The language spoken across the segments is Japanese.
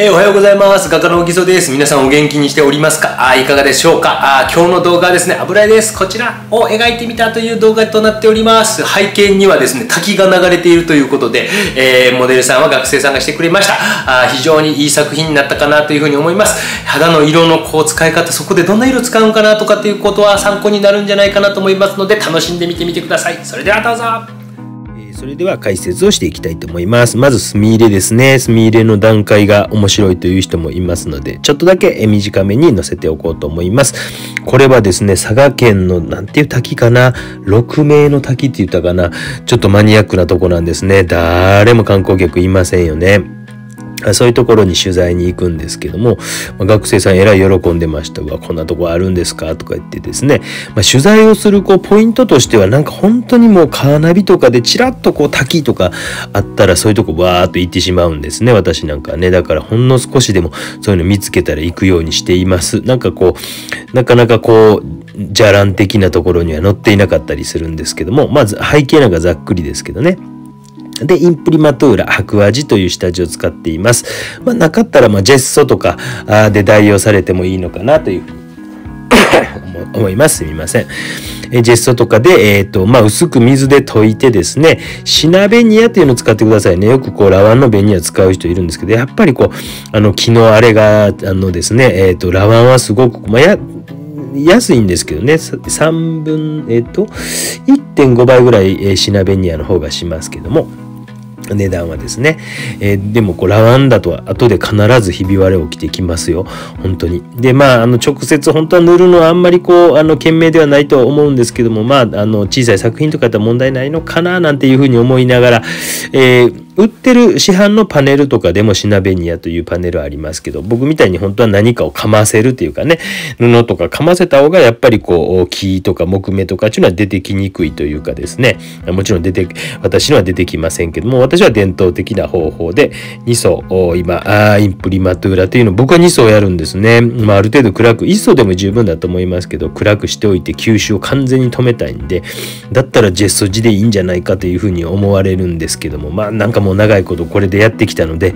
えー、おはようございます。画家の木曽です。皆さんお元気にしておりますか？あいかがでしょうか？あ今日の動画はですね、油絵です。こちらを描いてみたという動画となっております。背景にはですね、滝が流れているということで、えー、モデルさんは学生さんがしてくれました。あ非常にいい作品になったかなというふうに思います。肌の色のこう使い方、そこでどんな色使うのかなとかっていうことは参考になるんじゃないかなと思いますので、楽しんでみてみてください。それではどうぞ。それでは解説をしていきたいと思います。まず、墨入れですね。墨入れの段階が面白いという人もいますので、ちょっとだけ短めに載せておこうと思います。これはですね、佐賀県の、なんていう滝かな、六名の滝って言ったかな、ちょっとマニアックなとこなんですね。誰も観光客いませんよね。そういうところに取材に行くんですけども、ま、学生さんえらい喜んでましたわ、こんなとこあるんですか？とか言ってですね、まあ、取材をするこうポイントとしてはなんか本当にもうカーナビとかでチラッとこう滝とかあったらそういうとこわーっと行ってしまうんですね、私なんかね。だからほんの少しでもそういうの見つけたら行くようにしています。なんかこう、なかなかこう、じゃらん的なところには載っていなかったりするんですけども、まず背景なんかざっくりですけどね。で、インプリマトゥーラ、白味という下地を使っています。まあ、なかったら、まあ、ジェッソとかで代用されてもいいのかなというふうに 思います。すみません。えジェッソとかで、えっ、ー、と、まあ、薄く水で溶いてですね、シナベニアっていうのを使ってくださいね。よくこう、ラワンのベニア使う人いるんですけど、やっぱりこう、あの、木のあれが、あのですね、えっ、ー、と、ラワンはすごく、まあ、や、安いんですけどね、3分、えっ、ー、と、1.5倍ぐらい、えー、シナベニアの方がしますけども、値段はですね、えー、でもこうラワンダとは後で必ずひび割れ起きてきますよ。本当に。でまああの直接本当は塗るのはあんまりこうあの賢明ではないとは思うんですけどもまああの小さい作品とかだったら問題ないのかななんていうふうに思いながら、えー売ってる市販のパネルとかでもシナベニアというパネルありますけど、僕みたいに本当は何かをかませるっていうかね、布とかかませた方がやっぱりこう、木とか木目とかっていうのは出てきにくいというかですね、もちろん出て、私のは出てきませんけども、は伝統的な方法で2層を、今、あインプリマトゥーラというの僕は2層やるんですね。まあ、ある程度暗く、1層でも十分だと思いますけど、暗くしておいて吸収を完全に止めたいんで、だったらジェッソ地でいいんじゃないかというふうに思われるんですけども、まあなんかもう長いことこれでやってきたので、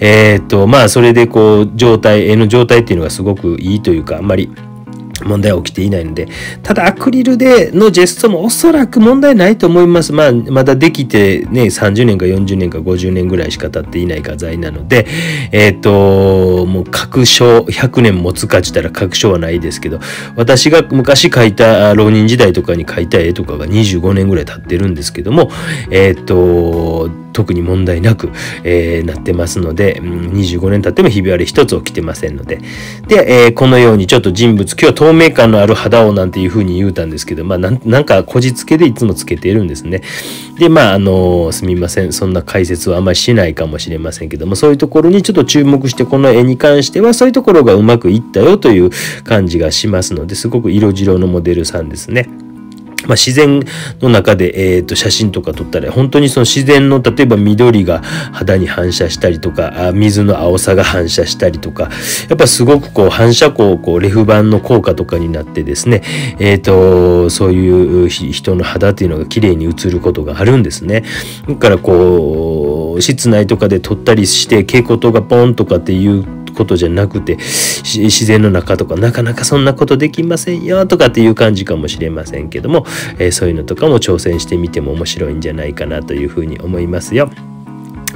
えー、っと、まあそれでこう、状態、絵の状態っていうのがすごくいいというか、あんまり問題は起きていないので、ただアクリルでのジェストもおそらく問題ないと思います。まあ、まだできてね、30年か40年か50年ぐらいしか経っていない画材なので、えっ、ー、と、もう確証、100年持つかって言ったら確証はないですけど、私が昔描いた、浪人時代とかに描いた絵とかが25年ぐらい経ってるんですけども、えっ、ー、と、特に問題なく、えー、なってますので、25年経ってもひび割れ一つ起きてませんので。で、えー、このようにちょっと人物、今日は透明感のある肌をなんていうふうに言うたんですけど、まあなんなんかこじつけでいつもつけているんですね。で、まああのすみません。そんな解説はあんまりしないかもしれませんけども、そういうところにちょっと注目して、この絵に関してはそういうところがうまくいったよという感じがしますので、すごく色白のモデルさんですね。まあ、自然の中で、えー、と写真とか撮ったら本当にその自然の例えば緑が肌に反射したりとかあ水の青さが反射したりとかやっぱすごくこう反射光こうレフ板の効果とかになってですね、えーと、そういう人の肌っていうのが綺麗に映ることがあるんですね。だからこう室内とかで撮ったりして蛍光灯がポンとかっていうことじゃなくて自然の中とかなかなかそんなことできませんよとかっていう感じかもしれませんけども、えー、そういうのとかも挑戦してみても面白いんじゃないかなというふうに思いますよ。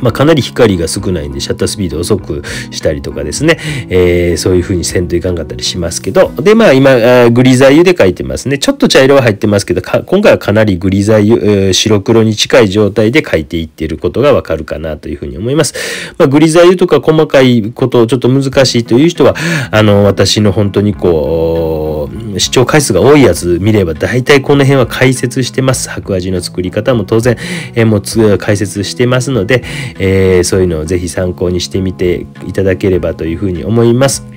まあ、かなり光が少ないんでシャッタースピード遅くしたりとかですね、えー、そういう風にせんといかんかったりしますけど。でまあ今グリザ油で描いてますね。ちょっと茶色は入ってますけど今回はかなりグリザ油白黒に近い状態で描いていっていることがわかるかなというふうに思います、まあ、グリザ油とか細かいことをちょっと難しいという人はあの私の本当にこう視聴回数が多いやつ見れば大体この辺は解説してます白味の作り方も当然、えー、もう解説してますのでえー、そういうのをぜひ参考にしてみていただければというふうに思います。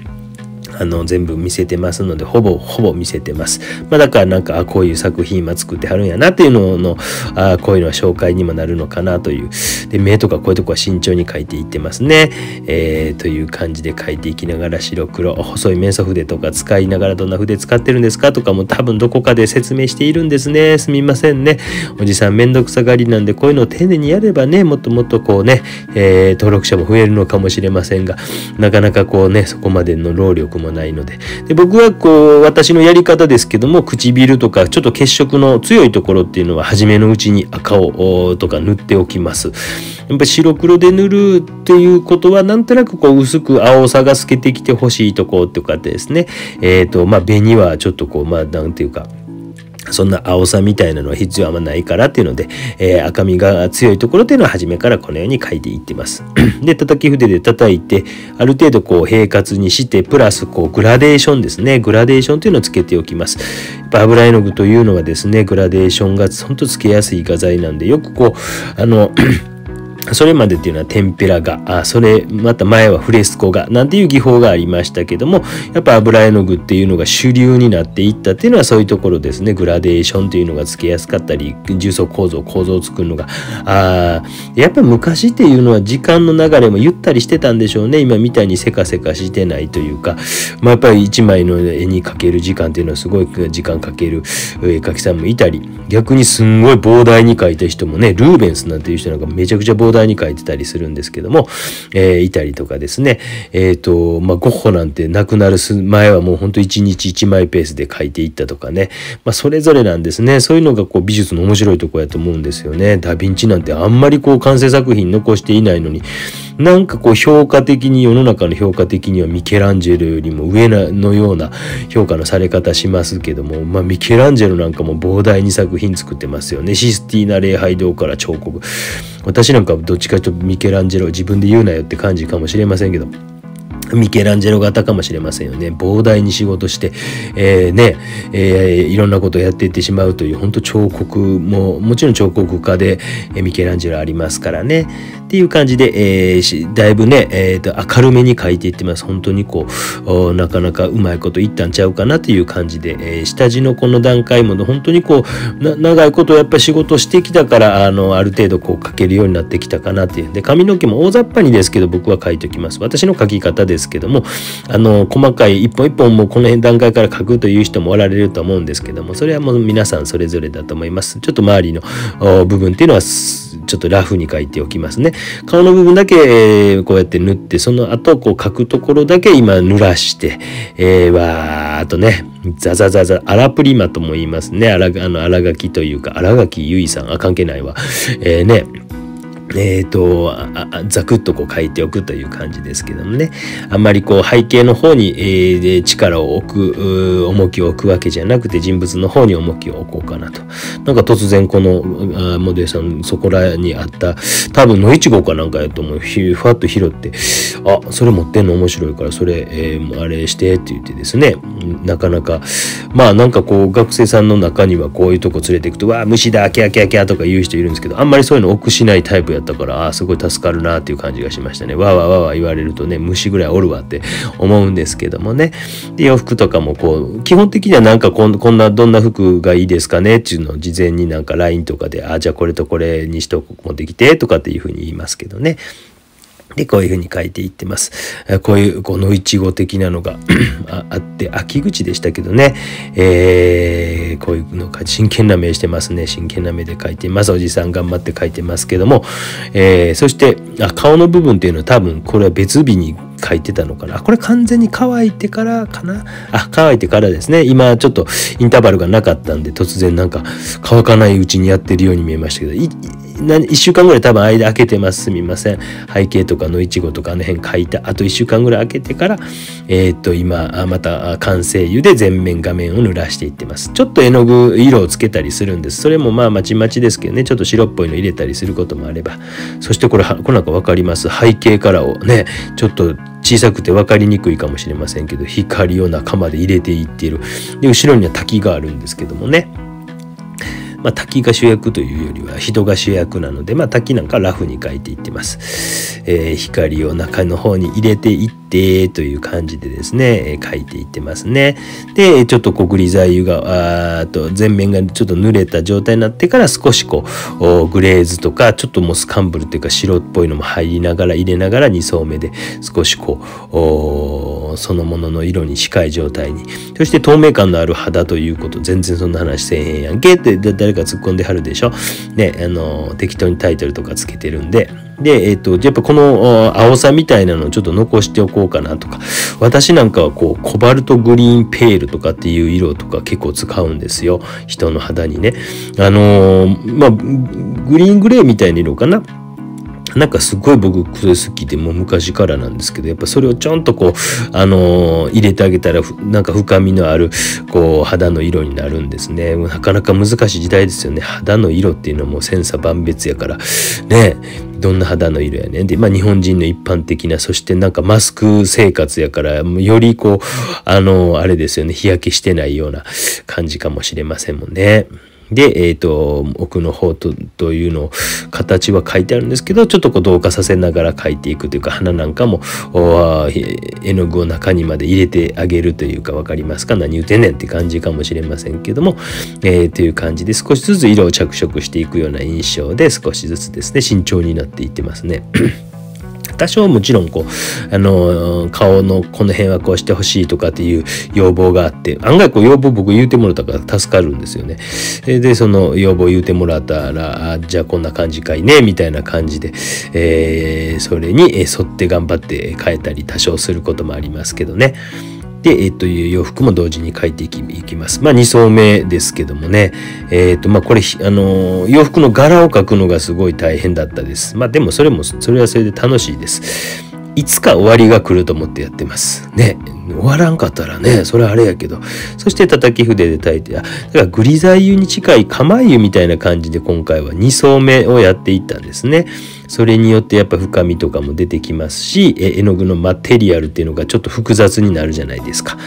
あの全部見せてますのでほぼほぼ見せてます、まあ、だからなんかあこういう作品今作ってはるんやなっていうののあこういうのは紹介にもなるのかなという。で目とかこういうとこは慎重に描いていってますね、えー、という感じで描いていきながら白黒細い面素筆とか使いながらどんな筆使ってるんですかとかも多分どこかで説明しているんですね。すみませんね。おじさんめんどくさがりなんでこういうのを丁寧にやればねもっともっとこうね、えー、登録者も増えるのかもしれませんがなかなかこうねそこまでの労力もないのでで僕はこう私のやり方ですけども唇とかちょっと血色の強いところっていうのは初めのうちに赤をとか塗っておきます。やっぱ白黒で塗るっていうことはなんとなくこう薄く青さが透けてきてほしいとことかですねえっ、ー、とまあ紅はちょっとこうまあなんていうかそんな青さみたいなのは必要あんまないからっていうので、えー、赤みが強いところっていうのは初めからこのように書いていってます。で、叩き筆で叩いて、ある程度こう平滑にして、プラスこうグラデーションですね。グラデーションというのをつけておきます。やっぱ油絵の具というのはですね、グラデーションがほんとつけやすい画材なんで、よくこう、あのそれまでっていうのはテンペラ画あそれまた前はフレスコ画なんていう技法がありましたけどもやっぱ油絵の具っていうのが主流になっていったっていうのはそういうところですね。グラデーションというのがつけやすかったり重層構造構造を作るのが。あやっぱ昔っていうのは時間の流れもゆったりしてたんでしょうね。今みたいにせかせかしてないというか、まあ、やっぱり一枚の絵にかける時間っていうのはすごい時間かける絵描きさんもいたり。逆にすんごい膨大に描いた人もねルーベンスなんていう人なんかめちゃくちゃ膨大に書いてたりするんですけども、えー、いたりとかですね、えっ、ー、と、まあ、ゴッホなんて亡くなる前はもうほんと1日1枚ペースで書いていったとかね、まあ、それぞれなんですね。そういうのがこう美術の面白いとこやと思うんですよね。ダ・ヴィンチなんてあんまりこう完成作品残していないのに、なんかこう評価的に世の中の評価的にはミケランジェロよりも上のような評価のされ方しますけども、まあ、ミケランジェロなんかも膨大に作品作ってますよね。システィーナ礼拝堂から彫刻。私なんかどっちかというとミケランジェロ自分で言うなよって感じかもしれませんけどミケランジェロ型かもしれませんよね。膨大に仕事して、えー、ね、えー、いろんなことをやっていってしまうという、本当彫刻も、もちろん彫刻家で、えミケランジェロありますからね。っていう感じで、えー、だいぶね、えーと、明るめに描いていってます。本当にこう、なかなかうまいこといったんちゃうかなという感じで、えー、下地のこの段階も本当にこう、長いことやっぱり仕事してきたから、あの、ある程度こう描けるようになってきたかなっていう。で、髪の毛も大雑把にですけど、僕は描いておきます。私の描き方ですですけどもあの細かい一本一本もこの辺段階から書くという人もおられると思うんですけどもそれはもう皆さんそれぞれだと思いますちょっと周りの部分っていうのはちょっとラフに書いておきますね顔の部分だけこうやって塗ってその後こう書くところだけ今濡らして、えー、わーっとねザザザザ、アラプリマとも言いますね。あら、あの、荒垣というか、荒垣結衣さん、あ、関係ないわ。えー、ね。えーと、ざくっとこう書いておくという感じですけどもね。あんまりこう背景の方に、えー、力を置く重きを置くわけじゃなくて人物の方に重きを置こうかなと。なんか突然このモデルさんそこらにあった多分野一号かなんかやと思う。ふわっと拾ってあそれ持ってんの？面白いからそれ、えー、あれしてって言ってですね。なかなかまあなんかこう学生さんの中にはこういうとこ連れていくとわあ虫だキャキャキャとか言う人いるんですけどあんまりそういうの奥しないタイプややったからあすごい助かるなっていう感じがしましたね。わわわわ言われるとね虫ぐらいおるわって思うんですけどもね。で洋服とかもこう基本的にはなんかこんこんなどんな服がいいですかねっていうのを事前になんか LINE とかであじゃあこれとこれにしと持ってきてとかっていうふうに言いますけどね。で、こういうふうに書いていってます。こういう、このいちご的なのが あって、秋口でしたけどね、えー、こういうのか、真剣な目してますね。真剣な目で書いています。おじさん頑張って書いてますけども、えー、そしてあ、顔の部分っていうのは多分、これは別日に書いてたのかなこれ完全に乾いてからかなあ乾いてからですね今ちょっとインターバルがなかったんで突然なんか乾かないうちにやってるように見えましたけど1週間ぐらい多分間空けてますすみません。背景とかのいちごとかあの辺書いたあと1週間ぐらい空けてからえー、っと今また完成油で全面画面を濡らしていってます。ちょっと絵の具色をつけたりするんです。それもまあまちまちですけどね。ちょっと白っぽいの入れたりすることもあれば。そしてこれこれなんか分かります？背景カラーをねちょっと小さくて分かりにくいかもしれませんけど光を中まで入れていっている。で後ろには滝があるんですけどもね。まあ、滝が主役というよりは人が主役なので、まあ、滝なんかラフに描いていってます、えー、光を中の方に入れていってという感じでですね、えー、描いていってますね。でちょっとこうグリザイ油があと全面がちょっと濡れた状態になってから少しこうグレーズとかちょっともうスカンブルというか白っぽいのも入りながら入れながら2層目で少しこうそのものの色に近い状態にそして透明感のある肌ということ全然そんな話せえへんやんけって誰か突っ込んではるでしょねあの適当にタイトルとかつけてるんでで、えっ、ー、と、やっぱこの青さみたいなのをちょっと残しておこうかなとか、私なんかはこう、コバルトグリーンペールとかっていう色とか結構使うんですよ。人の肌にね。あのー、まあ、グリーングレーみたいな色かな。なんかすごい僕それ好きでもう昔からなんですけどやっぱそれをちょんとこうあのー、入れてあげたらなんか深みのあるこう肌の色になるんですね。なかなか難しい時代ですよね。肌の色っていうのも千差万別やから。ね。どんな肌の色やねん。で、まあ、日本人の一般的なそしてなんかマスク生活やからよりこうあのー、あれですよね。日焼けしてないような感じかもしれませんもんね。で、えっ、ー、と、奥の方とというのを形は書いてあるんですけど、ちょっとこう同化させながら書いていくというか、花なんかも絵の具を中にまで入れてあげるというか分かりますか？何言うてんねんって感じかもしれませんけども、えー、という感じで少しずつ色を着色していくような印象で少しずつですね、慎重になっていってますね。多少もちろんこう、あの、顔のこの辺はこうしてほしいとかっていう要望があって、案外こう要望僕言うてもらったから助かるんですよね。で、その要望言うてもらったら、あじゃあこんな感じかいね、みたいな感じで、えー、それに沿って頑張って変えたり多少することもありますけどね。で、えっと、いう洋服も同時に描いていきいきます。まあ、2層目ですけどもね。えっと、まあ、これ、あの、洋服の柄を描くのがすごい大変だったです。まあ、でもそれも、それはそれで楽しいです。いつか終わりが来ると思ってやってます。ね。終わらんかったらね、それはあれやけど。そして叩き筆で炊いて、あだからグリザイ油に近い釜油みたいな感じで今回は2層目をやっていったんですね。それによってやっぱ深みとかも出てきますし絵の具のマテリアルっていうのがちょっと複雑になるじゃないですか。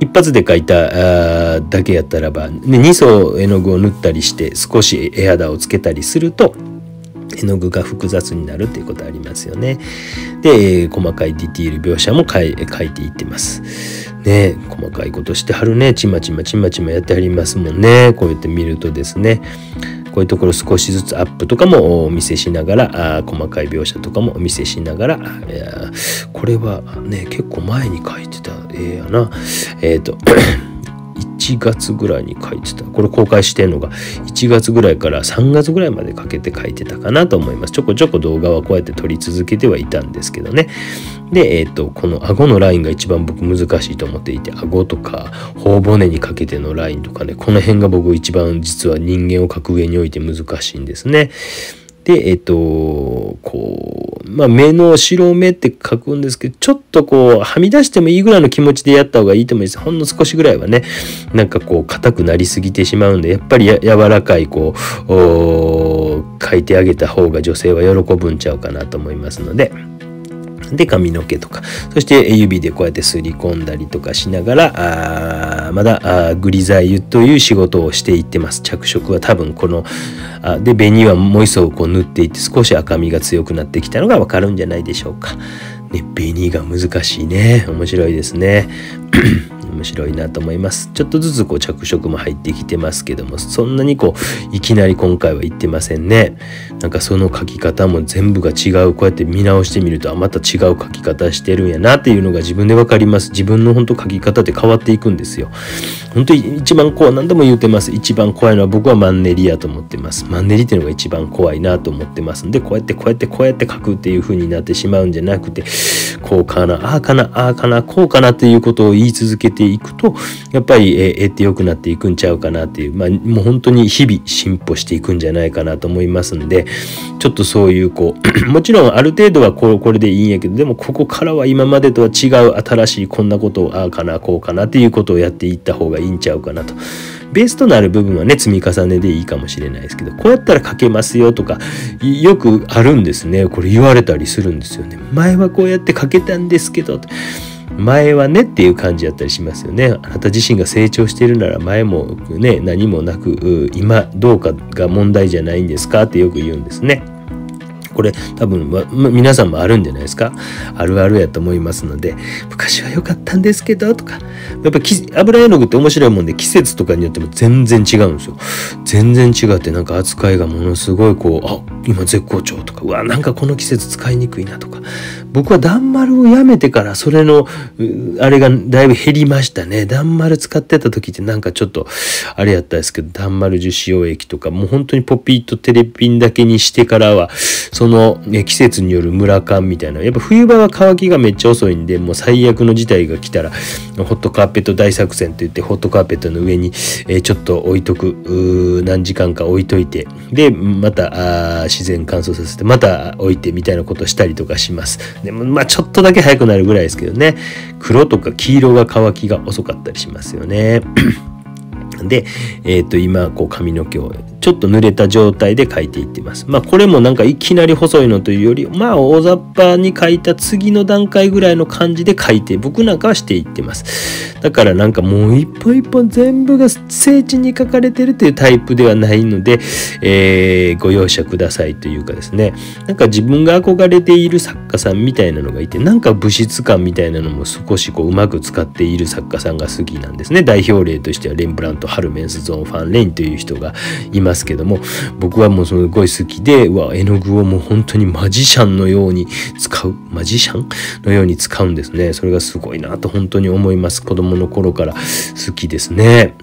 一発で描いただけやったらば、ね、2層絵の具を塗ったりして少し絵肌をつけたりすると絵の具が複雑になるっていうことありますよね。で、細かいディティール描写も描いていってます。ね細かいことしてはるね。ちまちまちまちまやってはりますもんね。こうやって見るとですね。こういうところ少しずつアップとかもお見せしながらあ細かい描写とかもお見せしながらこれはね結構前に書いてた絵やな。えっ、ー、と1月ぐらいに書いてた。これ公開してんのが1月ぐらいから3月ぐらいまでかけて書いてたかなと思います。ちょこちょこ動画はこうやって撮り続けてはいたんですけどね。で、えっ、ー、とこの顎のラインが一番僕難しいと思っていて顎とか頬骨にかけてのラインとかねこの辺が僕一番実は人間を描く上において難しいんですね。でえっ、とこうまあ、目の白目って書くんですけど、ちょっとこう、はみ出してもいいぐらいの気持ちでやった方がいいと思います。ほんの少しぐらいはね、なんかこう、硬くなりすぎてしまうんで、やっぱり柔らかい、こう、書いてあげた方が女性は喜ぶんちゃうかなと思いますので、で髪の毛とかそして指でこうやってすり込んだりとかしながらまだあグリザイユという仕事をしていってます着色は多分このあで紅はもう一層こう塗っていって少し赤みが強くなってきたのがわかるんじゃないでしょうか。ね、紅が難しいね面白いですね。面白いなと思います。ちょっとずつこう着色も入ってきてますけどもそんなにこういきなり今回は言ってませんね。なんかその書き方も全部が違う。こうやって見直してみるとあまた違う書き方してるんやなっていうのが自分で分かります。自分の本当書き方って変わっていくんですよ。本当に一番怖い何度も言うてます。一番怖いのは僕はマンネリやと思ってます。マンネリっていうのが一番怖いなと思ってます。んでこうやってこうやってこうやって書くっていう風になってしまうんじゃなくてこうかなああかなああかなこうかなっていうことを言い続けてていくとやっぱり絵って良くなっていくんちゃうかなっていう、まあ、もう本当に日々進歩していくんじゃないかなと思いますんでちょっとそういうこう もちろんある程度はこれこれでいいんやけどでもここからは今までとは違う新しいこんなことをああかなこうかなっていうことをやっていった方がいいんちゃうかなと。ベースとなる部分はね積み重ねでいいかもしれないですけどこうやったら書けますよとかよくあるんですねこれ言われたりするんですよね前はこうやって書けたんですけど前はねっていう感じだったりしますよね。あなた自身が成長しているなら前もね何もなく今どうかが問題じゃないんですかってよく言うんですね。これ多分、ま、皆さんもあるんじゃないですか？あるあるやと思いますので昔は良かったんですけどとかやっぱ油絵の具って面白いもんで季節とかによっても全然違うんですよ。全然違ってなんか扱いがものすごいこうあ今絶好調とかうわなんかこの季節使いにくいなとか。僕は断丸をやめてからそれのあれがだいぶ減りましたね。断丸使ってた時ってなんかちょっとあれやったんですけど断丸樹脂溶液とかもう本当にポピーとテレピンだけにしてからはそその、ね、季節による村感みたいなやっぱ冬場は乾きがめっちゃ遅いんでもう最悪の事態が来たらホットカーペット大作戦といってホットカーペットの上に、えー、ちょっと置いとく何時間か置いといてでまた自然乾燥させてまた置いてみたいなことしたりとかします。でもまあちょっとだけ早くなるぐらいですけどね黒とか黄色が乾きが遅かったりしますよね。で、えっ、ー、と今こう髪の毛をちょっと濡れた状態で描いていってます。まあこれもなんかいきなり細いのというよりまあ大雑把に描いた次の段階ぐらいの感じで描いて僕なんかはしていってます。だからなんかもう一本一本全部が聖地に書かれてるというタイプではないので、えー、ご容赦くださいというかですねなんか自分が憧れている作家さんみたいなのがいてなんか物質感みたいなのも少しこううまく使っている作家さんが好きなんですね代表例としてはレンブラント・ハルメンスゾーン・ファン・レインという人がいますますけども僕はもうすごい好きでうわ絵の具をもう本当にマジシャンのように使うマジシャンのように使うんですね。それがすごいなと本当に思います。子供の頃から。好きですね。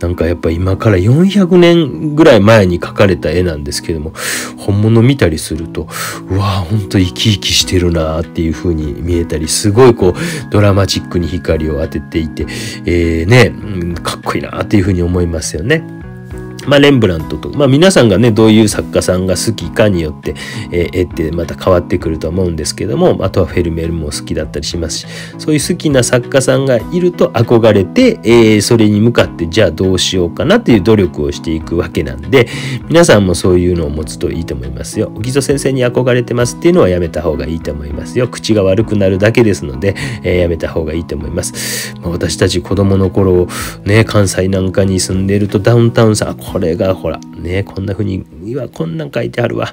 なんかやっぱ今から400年ぐらい前に描かれた絵なんですけども本物見たりするとうわほんと生き生きしてるなっていう風に見えたりすごいこうドラマチックに光を当てていて、えー、ね、かっこいいなっていう風に思いますよね。まあ、レンブラントと、まあ、皆さんがねどういう作家さんが好きかによって、えー、絵ってまた変わってくると思うんですけどもあとはフェルメールも好きだったりしますしそういう好きな作家さんがいると憧れて、えー、それに向かってじゃあどうしようかなっていう努力をしていくわけなんで皆さんもそういうのを持つといいと思いますよ。木曽先生に憧れてますっていうのはやめた方がいいと思いますよ。口が悪くなるだけですので、えー、やめた方がいいと思います。まあ、私たち子供の頃ね関西なんかに住んでいるとダウンタウンさんこれがほらねこんな風にいわこんなん書いてあるわ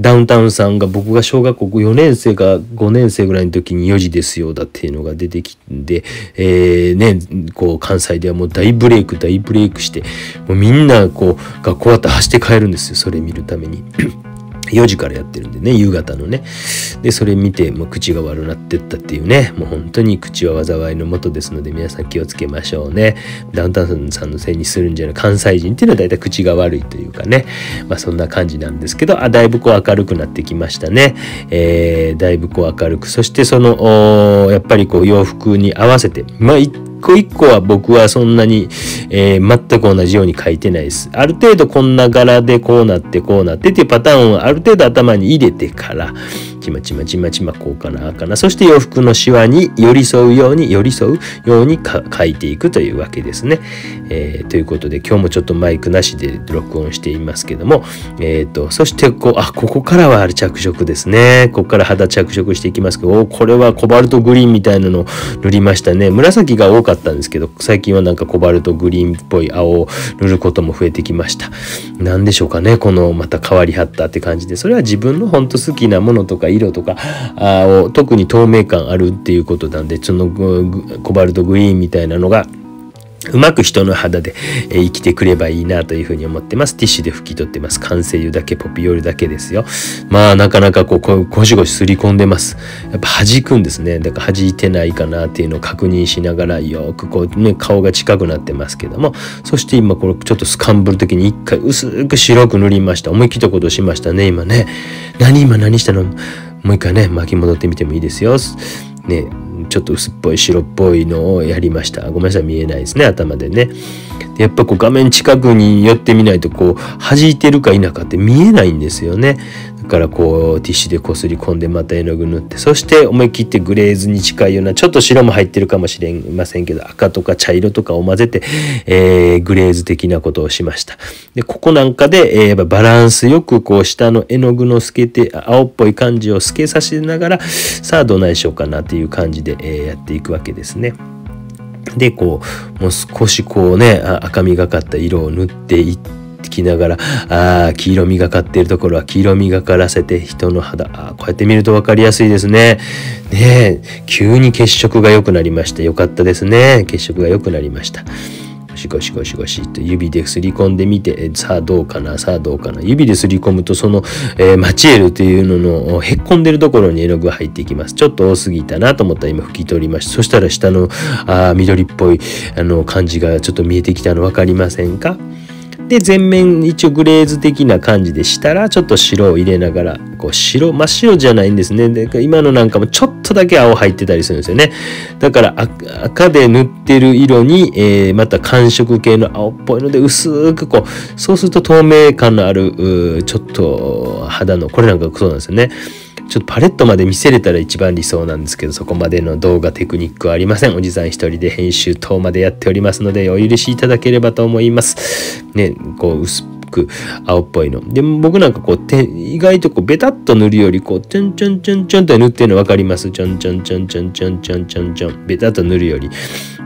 ダウンタウンさんが僕が小学校4年生か5年生ぐらいの時に4時ですよだっていうのが出てきてえー、ねこう関西ではもう大ブレイク大ブレイクしてもうみんなこう学校終わって走って帰るんですよそれ見るために。4時からやってるんでね夕方のね。でそれ見てもう口が悪なってったっていうね。もう本当に口は災いのもとですので皆さん気をつけましょうね。ダウンタウンさんのせいにするんじゃない。関西人っていうのは大体口が悪いというかね。まあそんな感じなんですけどあだいぶこう明るくなってきましたね、えー、だいぶこう明るくそしてそのやっぱりこう洋服に合わせてまあ個一個は僕はそんなに、えー、全く同じように書いてないです。ある程度こんな柄でこうなってこうなってっていうパターンをある程度頭に入れてから、ちまちまちまちまこうかなあかな。そして洋服のシワに寄り添うように寄り添うように書いていくというわけですね。えー、ということで今日もちょっとマイクなしで録音していますけども、えーと、そしてこうあここからは着色ですね。ここから肌着色していきますけどこれはコバルトグリーンみたいなの塗りましたね。紫が多かったんですけど最近はなんかコバルトグリーンっぽい青を塗ることも増えてきました。何でしょうかねこのまた変わりはったって感じで。それは自分の本当好きなものとか色とかを特に透明感あるっていうことなんでそのコバルトグリーンみたいなのがうまく人の肌で生きてくればいいなというふうに思ってます。ティッシュで拭き取ってます。完成油だけ、ポピオールだけですよ。まあ、なかなかこう、ゴシゴシすり込んでます。やっぱ弾くんですね。だから弾いてないかなっていうのを確認しながら、よくこうね、顔が近くなってますけども、そして今これちょっとスカンブル的に一回薄く白く塗りました。思い切ったことしましたね、今ね。何今何したの？もう一回ね巻き戻ってみてもいいですよ。ねちょっと薄っぽい白っぽいのをやりました。ごめんなさい見えないですね頭でね。でやっぱこう画面近くに寄ってみないとこう弾いてるか否かって見えないんですよね。からこうティッシュでこすり込んでまた絵の具塗ってそして思い切ってグレーズに近いようなちょっと白も入ってるかもしれませんけど赤とか茶色とかを混ぜて、えー、グレーズ的なことをしましたでここなんかで、えー、やっぱバランスよくこう下の絵の具の透けて青っぽい感じを透けさせながらさあどないしようかなっていう感じで、えー、やっていくわけですね。でこうもう少しこうね赤みがかった色を塗っていってきながらあ黄色みがかっているところは黄色みがからせて人の肌あこうやって見ると分かりやすいですね。ねえ急に血色が良くなりましたよかったですね。血色が良くなりました。ゴシゴシゴシゴシ。と指ですり込んでみてさあどうかなさあどうかな。指ですり込むとその、えー、マチエルというののへっこんでるところに絵の具が入っていきます。ちょっと多すぎたなと思ったら今拭き取りました。そしたら下のあ緑っぽいあの感じがちょっと見えてきたの分かりませんか？で全面一応グレーズ的な感じでしたらちょっと白を入れながらこう白真っ白じゃないんですね。で今のなんかもちょっとだけ青入ってたりするんですよね。だから赤で塗ってる色に、えー、また寒色系の青っぽいので薄くこうそうすると透明感のあるちょっと肌のこれなんかそうなんですよね。ちょっとパレットまで見せれたら一番理想なんですけどそこまでの動画テクニックはありません。おじさん一人で編集等までやっておりますのでお許しいただければと思います。ねこう薄く青っぽいの。で僕なんかこう意外とこうベタっと塗るよりこうチョンチョンチョンチョンって塗ってるの分かります？チョンチョンチョンチョンチョンチョンチョンチョンベタっと塗るより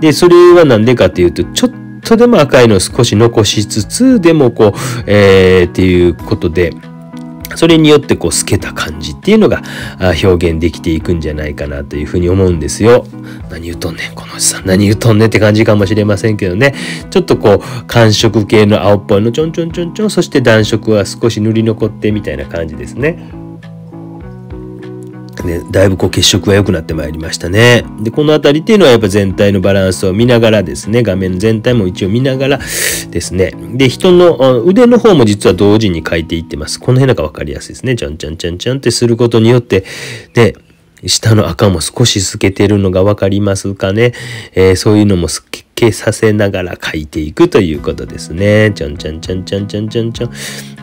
でそれは何でかっていうとちょっとでも赤いのを少し残しつつでもこうえー、っていうことでそれによってこう透けた感じっていうのが表現できていくんじゃないかなというふうに思うんですよ。何言うとんねんこのおじさん何言うとんねんって感じかもしれませんけどねちょっとこう寒色系の青っぽいのちょんちょんちょんちょんそして暖色は少し塗り残ってみたいな感じですね。ね、だいぶこう血色が良くなってまいりましたね。で、この辺りっていうのはやっぱ全体のバランスを見ながらですね、画面全体も一応見ながらですね、で、人の腕の方も実は同時に描いていってます。この辺なんか分かりやすいですね。ちゃんちゃんちゃんちゃんってすることによって、で、下の赤も少し透けてるのが分かりますかね。えー、そういうのも透けさせながら描いていくということですね。ちゃんちゃんちゃんちゃんちゃんちゃんちゃん。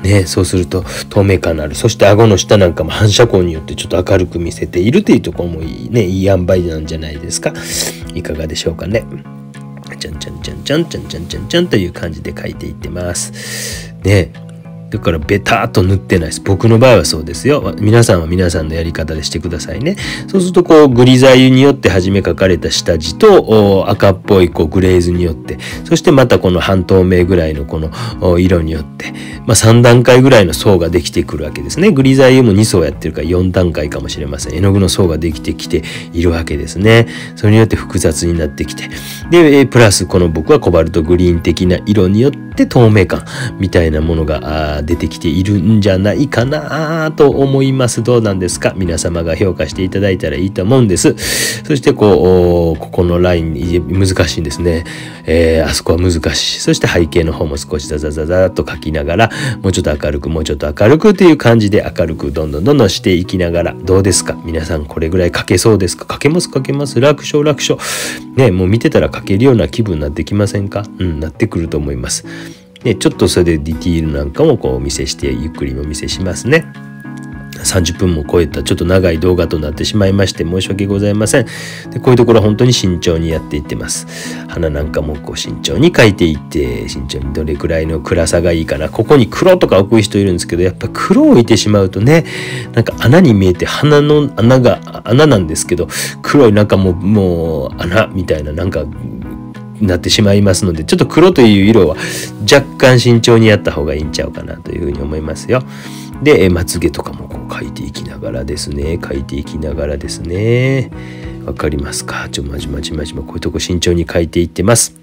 ね、そうすると透明感のある。そして顎の下なんかも反射光によってちょっと明るく見せているというところもいいね、いい塩梅なんじゃないですか。いかがでしょうかね。ちゃんちゃんちゃんちゃんちゃんちゃんちゃんちゃんという感じで書いていってます。ね。だからベターっと塗ってないです。僕の場合はそうですよ。皆さんは皆さんのやり方でしてくださいね。そうするとこうグリザ油によって初め描かれた下地と赤っぽいこうグレーズによってそしてまたこの半透明ぐらいのこの色によって、まあ、3段階ぐらいの層ができてくるわけですね。グリザ油も2層やってるから4段階かもしれません。絵の具の層ができてきているわけですね。それによって複雑になってきて。で、プラスこの僕はコバルトグリーン的な色によって透明感みたいなものが出てきているんじゃないかなと思います。どうなんですか？皆様が評価していただいたらいいと思うんです。そしてこう、ここのライン難しいんですね。えー、あそこは難しい。そして背景の方も少しザザザザと書きながら、もうちょっと明るく、もうちょっと明るくという感じで明るくどんどんどんどんしていきながら、どうですか？皆さんこれぐらい書けそうですか？書けます書けます楽勝楽勝。ね、もう見てたら書けるような気分になってきませんか？うん、なってくると思います。ね、ちょっとそれでディティールなんかもこうお見せしてゆっくりお見せしますね。30分も超えたちょっと長い動画となってしまいまして申し訳ございません。でこういうところは本当に慎重にやっていってます。花なんかもこう慎重に描いていって慎重にどれくらいの暗さがいいかな。ここに黒とか置く人いるんですけどやっぱ黒を置いてしまうとねなんか穴に見えて鼻の穴が穴なんですけど黒いなんかもうもう穴みたいななんかなってしまいますのでちょっと黒という色は若干慎重にやった方がいいんちゃうかなというふうに思いますよ。でまつげとかもこう書いていきながらですね書いていきながらですねわかりますか？ちょまじまじまじまこういうとこ慎重に書いていってます。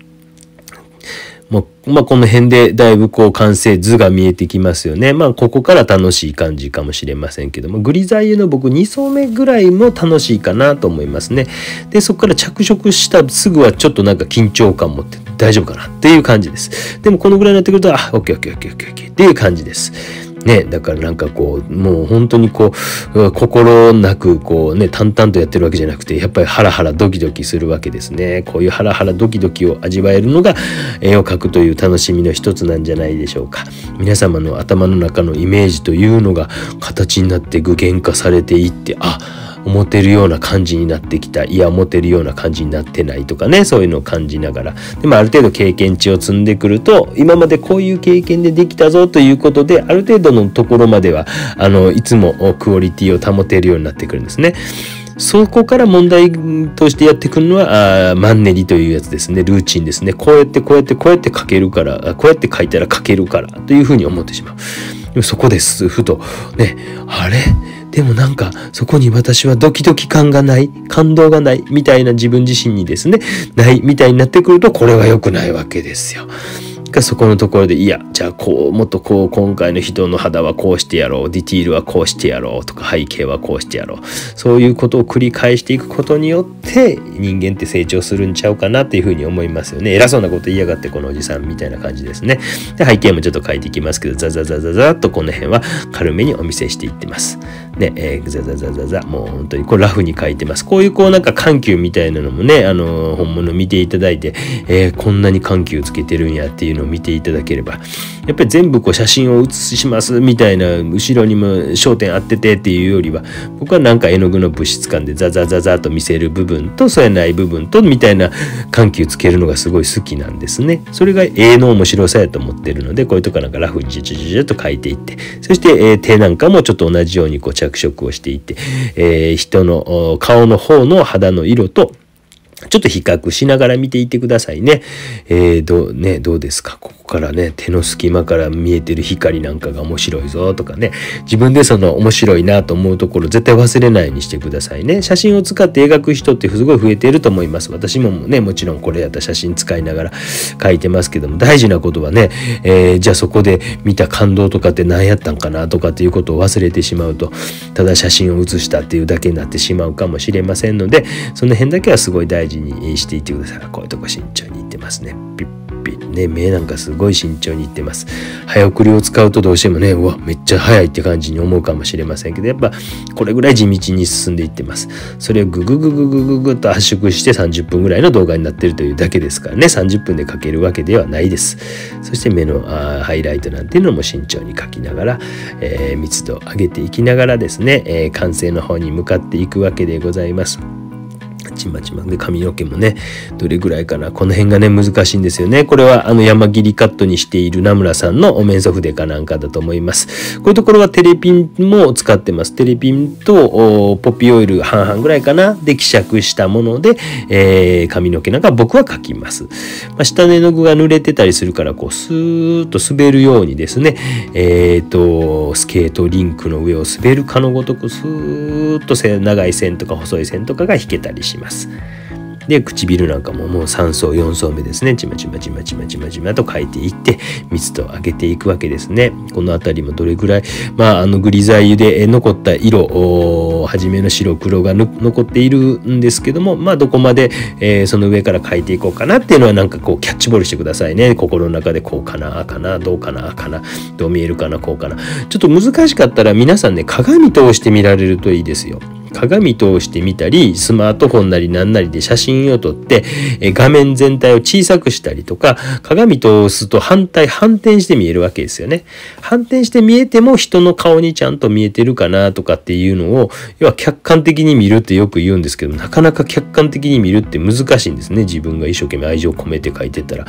もうまあ、この辺でだいぶこう完成図が見えてきますよね。まあここから楽しい感じかもしれませんけどもグリザイユの僕2層目ぐらいも楽しいかなと思いますね。でそこから着色したすぐはちょっとなんか緊張感持って大丈夫かなっていう感じです。でもこのぐらいになってくるとあオッケーオッケーオッケーオッケーオッケーっていう感じです。ね、だからなんかこう、もう本当にこう、心なくこうね、淡々とやってるわけじゃなくて、やっぱりハラハラドキドキするわけですね。こういうハラハラドキドキを味わえるのが絵を描くという楽しみの一つなんじゃないでしょうか。皆様の頭の中のイメージというのが形になって具現化されていって、あ、思ってるような感じになってきたいや思ってるような感じになってないとかねそういうのを感じながら。でもある程度経験値を積んでくると今までこういう経験でできたぞということである程度のところまではあのいつもクオリティを保てるようになってくるんですね。そこから問題としてやってくるのはマンネリというやつですね。ルーチンですね。こうやってこうやってこうやって書けるからこうやって書いたら書けるからというふうに思ってしまう。でもそこですふと。ねあれ？でもなんかそこに私はドキドキ感がない感動がないみたいな自分自身にですねないみたいになってくるとこれは良くないわけですよ。そこのところでいやじゃあこうもっとこう今回の人の肌はこうしてやろうディティールはこうしてやろうとか背景はこうしてやろう。そういうことを繰り返していくことによって人間って成長するんちゃうかなっていうふうに思いますよね。偉そうなこと言いやがってこのおじさんみたいな感じですね。で背景もちょっと書いていきますけどザザザザザっとこの辺は軽めにお見せしていってます。ねえー、ザザザザザもう本当にこれラフに書いてます。こういうこうなんか緩急みたいなのもねあの本物見ていただいて、えー、こんなに緩急つけてるんやっていうのを見ていただければやっぱり全部こう写真を写しますみたいな後ろにも焦点当ててっていうよりは僕はなんか絵の具の物質感でザザザザと見せる部分とそうやない部分とみたいな緩急つけるのがすごい好きなんですね。それが絵の面白さやと思ってるのでこういうとこなんかラフにジュジュジュジュと描いていってそして、えー、手なんかもちょっと同じようにこう着色をしていて、えー、人の顔の方の肌の色とちょっと比較しながら見ていてくださいね。えー、どう、ね、どうですか？ここからね、手の隙間から見えてる光なんかが面白いぞとかね、自分でその面白いなと思うところ絶対忘れないようにしてくださいね。写真を使って描く人ってすごい増えていると思います。私もね、もちろんこれやった写真使いながら書いてますけども、大事なことはね、えー、じゃあそこで見た感動とかって何やったんかなとかっていうことを忘れてしまうと、ただ写真を写したっていうだけになってしまうかもしれませんので、その辺だけはすごい大事にしていってください。こういうとこ慎重にいってますね。ピッピね目なんかすごい慎重にいってます早送りを使うとどうしてもねうわめっちゃ早いって感じに思うかもしれませんけどやっぱこれぐらい地道に進んでいってますそれをグググググググと圧縮して30分ぐらいの動画になってるというだけですからね30分で描けるわけではないですそして目のあハイライトなんていうのも慎重に描きながら、えー、密度を上げていきながらですね、えー、完成の方に向かっていくわけでございます。ちまちま。で髪の毛もねどれぐらいかな。この辺がね難しいんですよね。これはあの山切りカットにしている名村さんのお面ソ筆かなんかだと思います。こういうところはテレピンも使ってます。テレピンとポピオイル半々ぐらいかな。で希釈したもので、えー、髪の毛なんか僕は描きます、まあ、下の絵の具が濡れてたりするからこうスーッと滑るようにですね。えっ、ー、とスケートリンクの上を滑るかのごとくスーッと長い線とか細い線とかが引けたりします。ます。で唇なんかももう3層4層目ですね。ちまちまちまちまちまちまと書いていって密度を上げていくわけですね。この辺りもどれぐらいまああのグリザイユで残った色初めの白黒が残っているんですけどもまあどこまで、えー、その上から書いていこうかなっていうのはなんかこうキャッチボールしてくださいね。心の中でこうかなあかなどうかなあかなどう見えるかなこうかな。ちょっと難しかったら皆さんね鏡通して見られるといいですよ。鏡通してみたりスマートフォンなりなんなりで写真を撮ってえ画面全体を小さくしたりとか鏡通すと反対反転して見えるわけですよね。反転して見えても人の顔にちゃんと見えてるかなとかっていうのを要は客観的に見るってよく言うんですけどなかなか客観的に見るって難しいんですね自分が一生懸命愛情を込めて書いてたら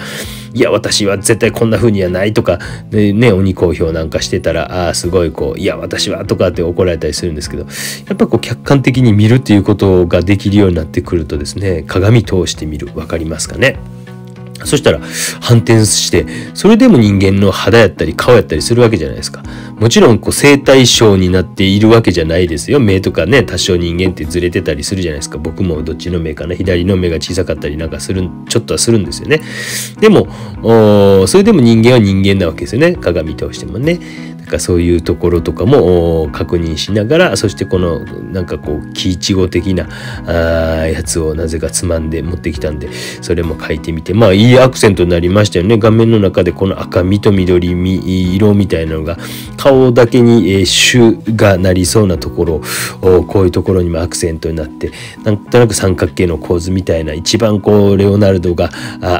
いや私は絶対こんな風にはないとかでね鬼好評なんかしてたらああすごいこういや私はとかって怒られたりするんですけどやっぱこう客観観的に見るっていうことができるようになってくるとですね鏡通してみる分かりますかね？そしたら反転してそれでも人間の肌やったり顔やったりするわけじゃないですか。もちろんこう生体症になっているわけじゃないですよ。目とかね多少人間ってずれてたりするじゃないですか。僕もどっちの目かな左の目が小さかったりなんかするちょっとはするんですよね。でもそれでも人間は人間なわけですよね。鏡通してもね。なんかそういうところとかも確認しながらそしてこのなんかこう木いちご的なあやつをなぜかつまんで持ってきたんでそれも書いてみて。まあいいいいアクセントになりましたよね画面の中でこの赤みと緑み色みたいなのが顔だけに、えー、主がなりそうなところこういうところにもアクセントになってなんとなく三角形の構図みたいな一番こうレオナルドが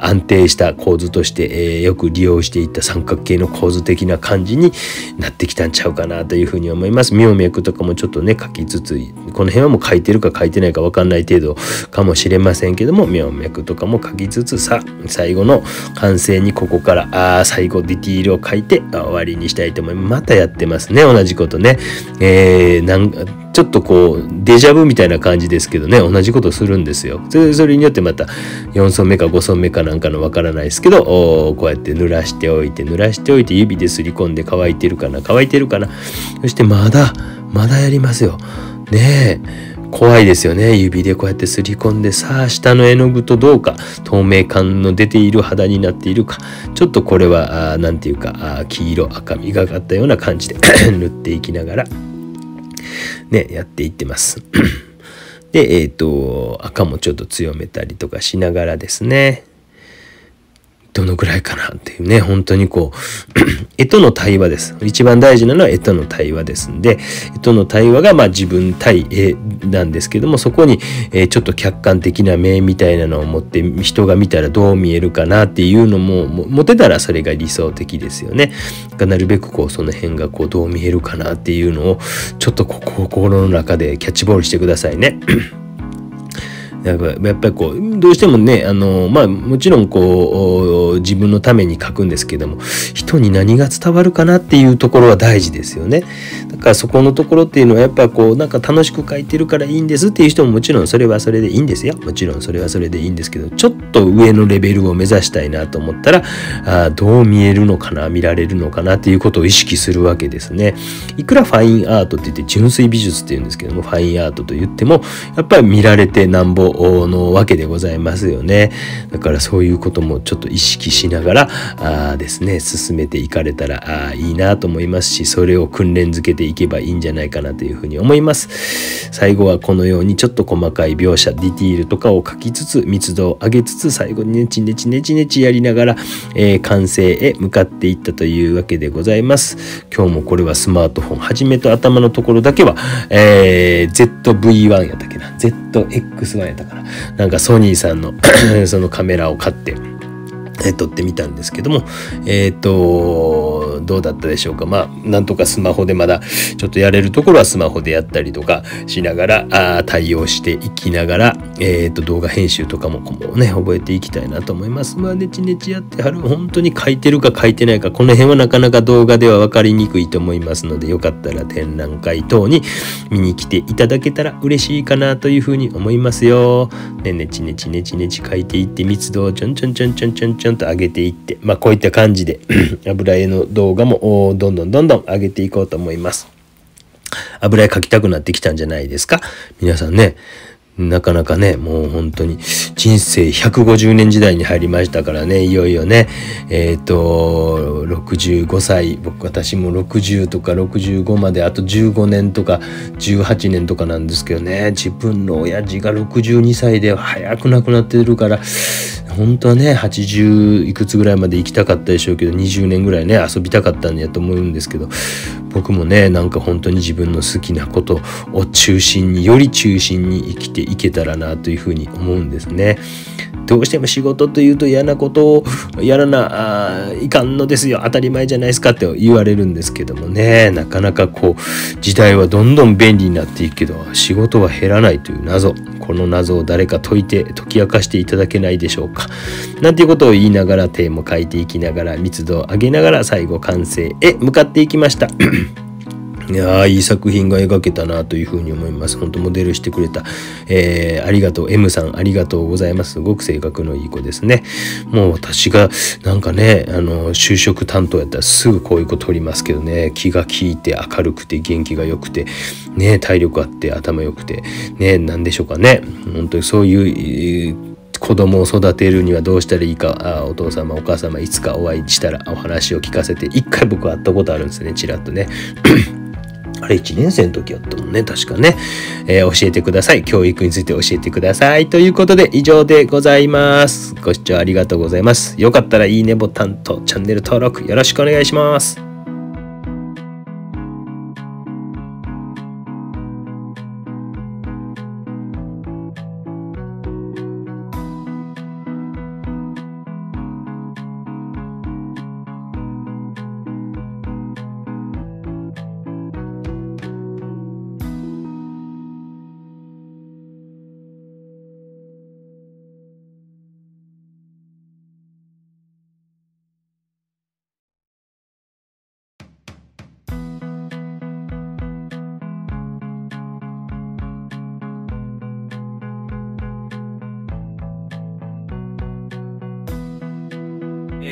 安定した構図として、えー、よく利用していった三角形の構図的な感じになってきたんちゃうかなというふうに思います。妙脈とかもちょっとね書きつつこの辺はもう書いてるか書いてないか分かんない程度かもしれませんけども妙脈とかも書きつつさ最後の完成にここからあ最後ディティールを書いて終わりにしたいと思います。またやってますね。同じことね。えー、なんちょっとこうデジャブみたいな感じですけどね。同じことするんですよ。それそれによってまた4層目か5層目かなんかのわからないですけどこうやって濡らしておいて濡らしておいて指ですり込んで乾いてるかな乾いてるかな。そしてまだまだやりますよ。ねえ。怖いですよね。指でこうやってすり込んでさあ下の絵の具とどうか透明感の出ている肌になっているか。ちょっとこれは何て言うか黄色赤みがかったような感じで 塗っていきながらね、やっていってます。で、えっ、ー、と、赤もちょっと強めたりとかしながらですね、どのぐらいかなっていうね、本当にこう、絵との対話です。一番大事なのは絵との対話ですんで、絵との対話がまあ自分対絵なんですけども、そこに、えちょっと客観的な目みたいなのを持って人が見たらどう見えるかなっていうのも持てたらそれが理想的ですよね。なるべくこうその辺がこうどう見えるかなっていうのをちょっと心の中でキャッチボールしてくださいね。やっぱやっぱりこうどうしてもねあのまあもちろんこう自分のために書くんですけども人に何が伝わるかなっていうところは大事ですよね。かそこのところっていうのはやっぱこうなんか楽しく書いてるからいいんですっていう人ももちろんそれはそれでいいんですよもちろんそれはそれでいいんですけどちょっと上のレベルを目指したいなと思ったらあどう見えるのかな見られるのかなっていうことを意識するわけですねいくらファインアートって言って純粋美術っていうんですけどもファインアートと言ってもやっぱり見られてなんぼのわけでございますよね。だからそういうこともちょっと意識しながらあですね進めていかれたらいいなと思いますしそれを訓練づけていけばいいんじゃないかなというふうに思います。最後はこのようにちょっと細かい描写ディティールとかを書きつつ密度を上げつつ最後にネチネチネチネチやりながら、えー、完成へ向かっていったというわけでございます。今日もこれはスマートフォンはじめと頭のところだけは、えー、ZV-1 やったっけな？ZX1 やったかな？なんかソニーさんの そのカメラを買って撮ってみたんですけどもえっ、ー、とどうだったでしょうかまあなんとかスマホでまだちょっとやれるところはスマホでやったりとかしながらあ対応していきながら、えー、と動画編集とかもね覚えていきたいなと思いますまあネチネチやってはる本当に書いてるか書いてないかこの辺はなかなか動画では分かりにくいと思いますのでよかったら展覧会等に見に来ていただけたら嬉しいかなというふうに思いますよ。ねねちねちねちねち書いていって密度をちょんちょんちょんちょんちょんちょんと上げていってまあこういった感じで油絵の動画動画もどんどんどんどん上げていこうと思います。油絵描きたくなってきたんじゃないですか？皆さんねなかなかね、もう本当に人生150年時代に入りましたからね、いよいよね、えっ、ー、と、65歳、僕私も60とか65まであと15年とか18年とかなんですけどね、自分の親父が62歳で早く亡くなってるから、本当はね80いくつぐらいまで行きたかったでしょうけど20年ぐらいね遊びたかったんやと思うんですけど僕もねなんか本当に自分の好きなことを中心により中心に生きていけたらなというふうに思うんですね。どうしても仕事というと嫌なことをやらないかんのですよ。当たり前じゃないですかって言われるんですけどもね。なかなかこう時代はどんどん便利になっていくけど仕事は減らないという謎。この謎を誰か解いて解き明かしていただけないでしょうか。なんていうことを言いながらテーマを書いていきながら密度を上げながら最後完成へ向かっていきました。いやーいい作品が描けたなというふうに思います。本当モデルしてくれた、えー、ありがとう。M さんありがとうございます。すごく性格のいい子ですね。もう私がなんかねあの就職担当やったらすぐこういう子取りますけどね。気が利いて明るくて元気が良くて。ね体力あって頭良くて。ね何でしょうかね。本当にそういう子供を育てるにはどうしたらいいかあお父様お母様いつかお会いしたらお話を聞かせて一回僕会ったことあるんですねちらっとね。あれ1年生の時やったもんね確かね、えー、教えてください。教育について教えてください。ということで以上でございます。ご視聴ありがとうございます。よかったらいいねボタンとチャンネル登録よろしくお願いします。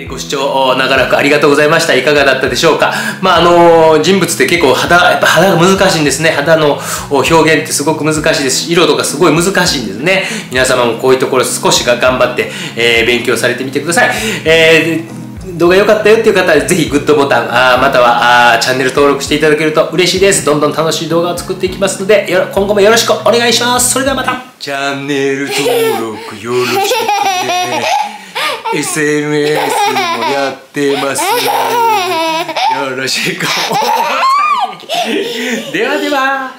ご視聴長らくありがとうございました。いかがだったでしょうか？まあ、あの、人物って結構肌、やっぱ肌が難しいんですね。肌の表現ってすごく難しいですし、色とかすごい難しいんですね。皆様もこういうところ少しが頑張って、えー、勉強されてみてください。えー、動画良かったよっていう方はぜひグッドボタン、あまたはあチャンネル登録していただけると嬉しいです。どんどん楽しい動画を作っていきますので、今後もよろしくお願いします。それではまた。チャンネル登録よろしくね。SNS もやってます よろしく ではでは